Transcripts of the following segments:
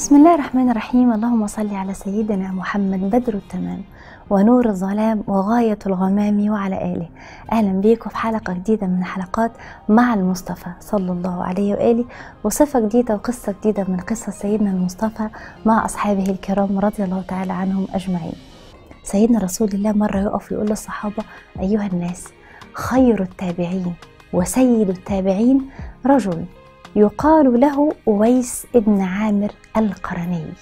بسم الله الرحمن الرحيم. اللهم صل على سيدنا محمد بدر التمام ونور الظلام وغاية الغمام وعلى آله. أهلا بيكم في حلقة جديدة من حلقات مع المصطفى صلى الله عليه وآله. وصفة جديدة وقصة جديدة من قصة سيدنا المصطفى مع أصحابه الكرام رضي الله تعالى عنهم أجمعين. سيدنا رسول الله مرة يقف يقول للصحابة أيها الناس خير التابعين وسيد التابعين رجل يقال له أويس ابن عامر القرني.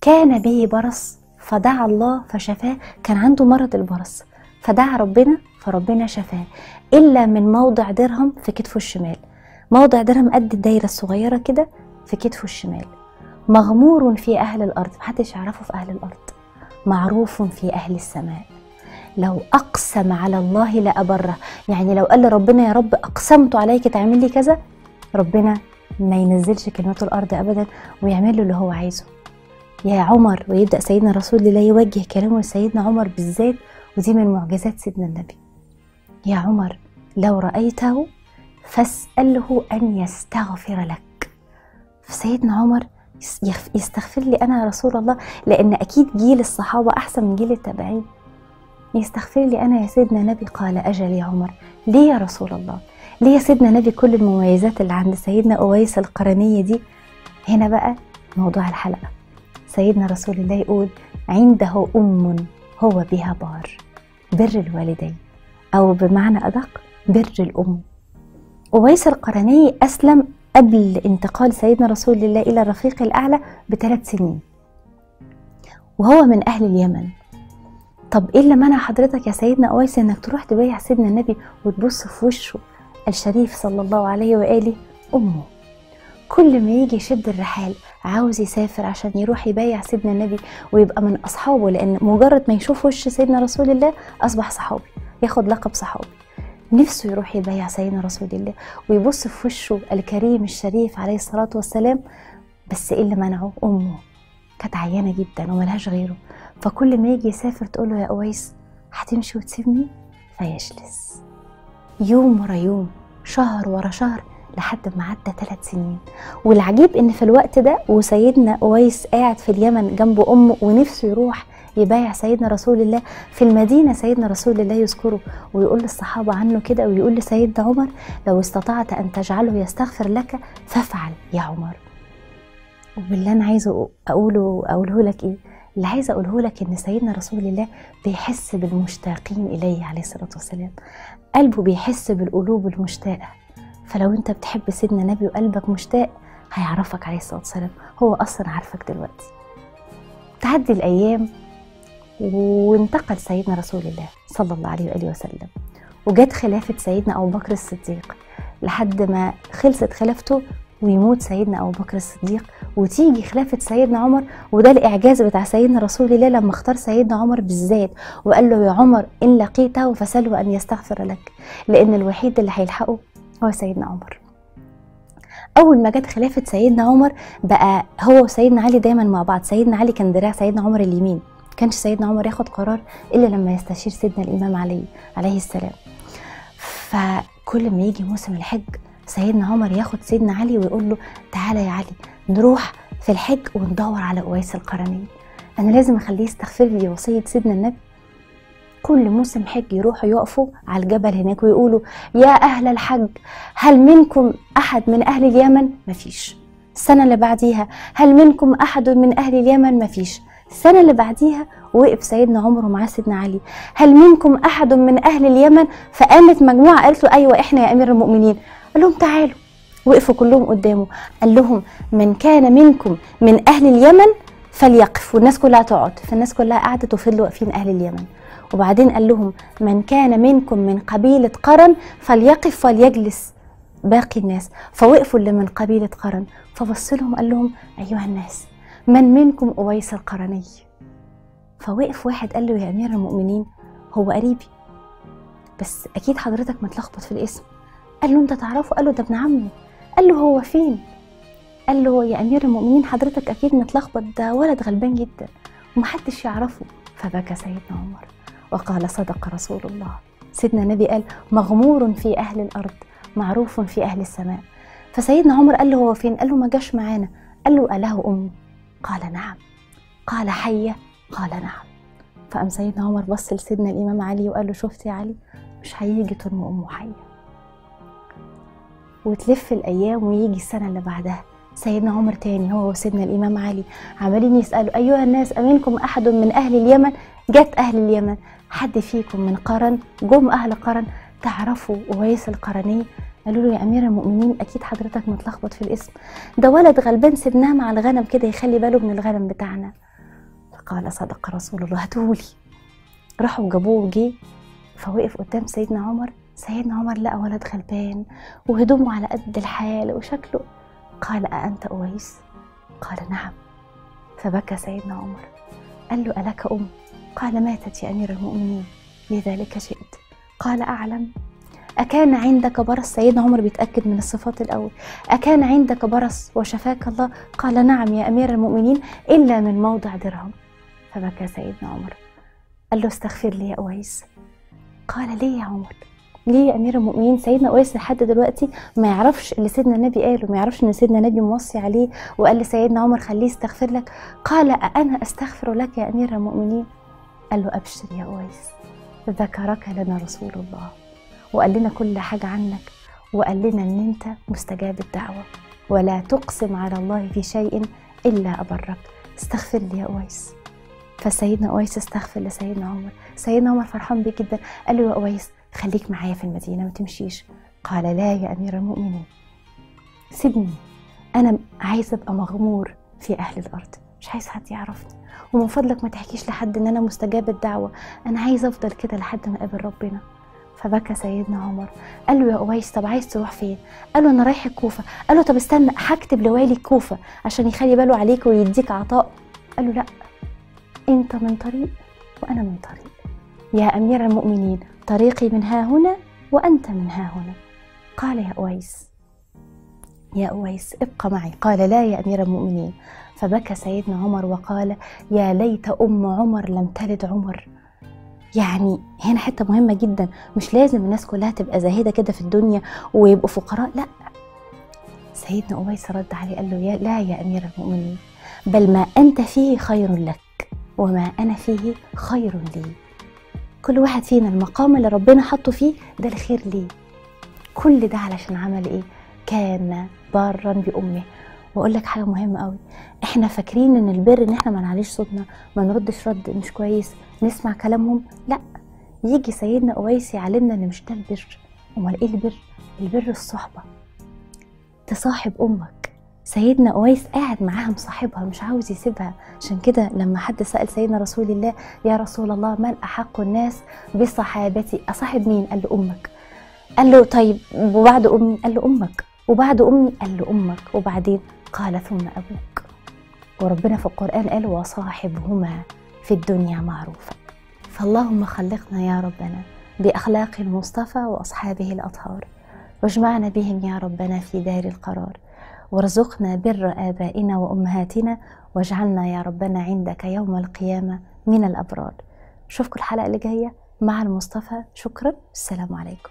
كان به برص فدعا الله فشفاه. كان عنده مرض البرص فدعا ربنا فربنا شفاه. إلا من موضع درهم في كتفه الشمال. موضع درهم قد الدايرة الصغيرة كده في كتفه الشمال. مغمور في أهل الأرض محدش يعرفه في أهل الأرض. معروف في أهل السماء. لو أقسم على الله لأبره. يعني لو قال لربنا يا رب أقسمت عليك تعمل لي كذا. ربنا ما ينزلش كلمته الأرض أبدا ويعمل له اللي هو عايزه. يا عمر ويبدأ سيدنا رسول الله يوجه كلامه لسيدنا عمر بالذات ودي من معجزات سيدنا النبي. يا عمر لو رأيته فاسأله أن يستغفر لك. فسيدنا عمر يستغفر لي أنا يا رسول الله لأن أكيد جيل الصحابة أحسن من جيل التابعين. يستغفر لي أنا يا سيدنا نبي قال أجل يا عمر. ليه يا رسول الله؟ ليه يا سيدنا نبي كل المميزات اللي عند سيدنا أويس القرنية دي؟ هنا بقى موضوع الحلقة. سيدنا رسول الله يقول عنده أم هو بها بار بر الوالدين. أو بمعنى أدق بر الأم. أويس القرني أسلم قبل انتقال سيدنا رسول الله إلى الرفيق الأعلى بثلاث سنين. وهو من أهل اليمن. طب إيه اللي منع حضرتك يا سيدنا أويس إنك تروح تبايع سيدنا النبي وتبص في وشه الشريف صلى الله عليه وآله أمه. كل ما يجي يشد الرحال عاوز يسافر عشان يروح يبايع سيدنا النبي ويبقى من أصحابه لأن مجرد ما يشوف وش سيدنا رسول الله أصبح صحابي ياخد لقب صحابي. نفسه يروح يبايع سيدنا رسول الله ويبص في وشه الكريم الشريف عليه الصلاة والسلام بس إيه اللي منعه أمه كانت عيانة جدا وملهاش غيره. فكل ما يجي يسافر تقول له يا أويس هتمشي وتسيبني؟ فيجلس. يوم ورا يوم شهر ورا شهر لحد ما عدى ثلاث سنين. والعجيب إن في الوقت ده وسيدنا أويس قاعد في اليمن جنب أمه ونفسه يروح يبايع سيدنا رسول الله. في المدينة سيدنا رسول الله يذكره ويقول للصحابة عنه كده ويقول لسيدنا عمر لو استطعت أن تجعله يستغفر لك فافعل يا عمر. وباللي أنا عايزه أقوله أقوله لك إيه؟ اللي عايزة أقوله لك إن سيدنا رسول الله بيحس بالمشتاقين إليه عليه الصلاة والسلام. قلبه بيحس بالقلوب المشتاقة. فلو أنت بتحب سيدنا النبي وقلبك مشتاق هيعرفك عليه الصلاة والسلام. هو أصلا عارفك دلوقتي. تعدي الأيام وانتقل سيدنا رسول الله صلى الله عليه وآله وسلم. وجت خلافة سيدنا أبو بكر الصديق. لحد ما خلصت خلافته ويموت سيدنا أبو بكر الصديق وتيجي خلافة سيدنا عمر وده الإعجاز بتاع سيدنا رسول الله لما اختار سيدنا عمر بالذات وقال له يا عمر إن لقيته فسله أن يستغفر لك لأن الوحيد اللي هيلحقه هو سيدنا عمر. أول ما جت خلافة سيدنا عمر بقى هو وسيدنا علي دايما مع بعض سيدنا علي كان دراع سيدنا عمر اليمين كانش سيدنا عمر ياخد قرار إلا لما يستشير سيدنا الإمام علي عليه السلام. فكل ما يجي موسم الحج سيدنا عمر ياخد سيدنا علي ويقول له تعالى يا علي نروح في الحج وندور على أويس القرني أنا لازم أخليه يستغفر لي وصيه سيدنا النبي كل موسم حج يروحوا يقفوا على الجبل هناك ويقولوا يا أهل الحج هل منكم أحد من أهل اليمن؟ مفيش السنة اللي بعديها هل منكم أحد من أهل اليمن؟ مفيش السنة اللي بعديها وقف سيدنا عمر ومعاه سيدنا علي هل منكم أحد من أهل اليمن؟ فقامت مجموعة قالت له أيوة إحنا يا أمير المؤمنين قال لهم تعالوا. وقفوا كلهم قدامه. قال لهم من كان منكم من أهل اليمن فليقف والناس كلها تقعد. فالناس كلها قعدت وفضلوا واقفين أهل اليمن. وبعدين قال لهم من كان منكم من قبيلة قرن فليقف وليجلس باقي الناس. فوقفوا اللي من قبيلة قرن. فبص لهم قال لهم أيها الناس من منكم أويس القرني؟ فوقف واحد قال له يا أمير المؤمنين هو قريبي. بس أكيد حضرتك متلخبط في الاسم. قال له أنت تعرفه؟ قال له ده ابن عمي. قال له هو فين؟ قال له يا أمير المؤمنين حضرتك أكيد متلخبط ده ولد غلبان جدا ومحدش يعرفه. فبكى سيدنا عمر وقال صدق رسول الله. سيدنا النبي قال مغمور في أهل الأرض معروف في أهل السماء. فسيدنا عمر قال له هو فين؟ قال له ما جاش معانا. قال له أله أم قال نعم. قال حية؟ قال نعم. فقام سيدنا عمر بص لسيدنا الإمام علي وقال له شفت يا علي؟ مش هيجي طول ما أمه حية. وتلف الأيام ويجي السنة اللي بعدها. سيدنا عمر تاني هو وسيدنا الإمام علي عمالين يسألوا أيها الناس أمنكم أحد من أهل اليمن؟ جت أهل اليمن. حد فيكم من قرن؟ جم أهل قرن. تعرفوا أويس القرني؟ قالوا له يا أمير المؤمنين أكيد حضرتك متلخبط في الاسم. ده ولد غلبان سيبناه مع الغنم كده يخلي باله من الغنم بتاعنا. فقال صدق رسول الله هاتولي راحوا جابوه وجه فوقف قدام سيدنا عمر. سيدنا عمر لقى ولد غلبان وهدومه على قد الحال وشكله. قال أأنت أويس؟ قال نعم. فبكى سيدنا عمر. قال له ألك أم؟ قال ماتت يا أمير المؤمنين. لذلك جئت قال أعلم. أكان عندك برص؟ سيدنا عمر بيتأكد من الصفات الأول. أكان عندك برص وشفاك الله؟ قال نعم يا أمير المؤمنين إلا من موضع درهم. فبكى سيدنا عمر. قال له استغفر لي يا أويس. قال ليه يا عمر؟ ليه يا امير المؤمنين؟ سيدنا أويس لحد دلوقتي ما يعرفش اللي سيدنا النبي قاله ما يعرفش إن سيدنا النبي موصي عليه وقال لسيدنا عمر خليه يستغفر لك. قال أنا أستغفر لك يا امير المؤمنين؟ قال له أبشر يا أويس ذكرك لنا رسول الله. وقال لنا كل حاجة عنك وقال لنا إن أنت مستجاب الدعوة. ولا تقسم على الله في شيء إلا أبرك. استغفر لي يا أويس. فسيدنا أويس استغفر لسيدنا عمر. سيدنا عمر فرحان بيه جدا. قال له يا أويس خليك معايا في المدينة ما تمشيش. قال لا يا أمير المؤمنين. سيبني. أنا عايز أبقى مغمور في أهل الأرض. مش عايز حد يعرفني. ومن فضلك ما تحكيش لحد إن أنا مستجاب الدعوة. أنا عايز أفضل كده لحد ما أقابل ربنا. فبكى سيدنا عمر. قال له يا أويس طب عايز تروح فين؟ قال له أنا رايح الكوفة. قال له طب استنى هكتب لوالي الكوفة عشان يخلي باله عليك ويديك عطاء. قال له لا. أنت من طريق وأنا من طريق. يا أمير المؤمنين طريقي من ها هنا وأنت من ها هنا. قال يا أويس. يا أويس ابق معي. قال لا يا أمير المؤمنين. فبكى سيدنا عمر وقال يا ليت أم عمر لم تلد عمر. يعني هنا حتة مهمة جدا. مش لازم الناس كلها تبقى زاهدة كده في الدنيا ويبقوا فقراء. لا. سيدنا أويس رد عليه قال له يا لا يا أمير المؤمنين. بل ما أنت فيه خير لك وما أنا فيه خير لي. كل واحد فينا المقام اللي ربنا حطه فيه ده الخير ليه. كل ده علشان عمل إيه؟ كان بارا بأمه. وأقول لك حاجة مهمة قوي إحنا فاكرين إن البر إن إحنا ما نعليش صوتنا ما نردش رد مش كويس نسمع كلامهم؟ لأ. يجي سيدنا أويس يعلمنا إن مش ده البر. أمال إيه البر؟ البر الصحبة. تصاحب أمك. سيدنا أويس قاعد معاها مصاحبها مش عاوز يسيبها. عشان كده لما حد سأل سيدنا رسول الله يا رسول الله من أحق الناس بصحابتي؟ اصاحب مين؟ قال له أمك. قال له طيب وبعد أمي؟ قال له أمك. وبعد أمي؟ قال له أمك. وبعدين؟ قال ثم أبوك. وربنا في القرآن قال وصاحبهما في الدنيا معروفا فاللهم خلقنا يا ربنا بأخلاق المصطفى وأصحابه الأطهار. واجمعنا بهم يا ربنا في دار القرار. وارزقنا بر آبائنا وأمهاتنا واجعلنا يا ربنا عندك يوم القيامة من الأبرار. أشوفكم الحلقة اللي جاية مع المصطفى. شكرا. السلام عليكم.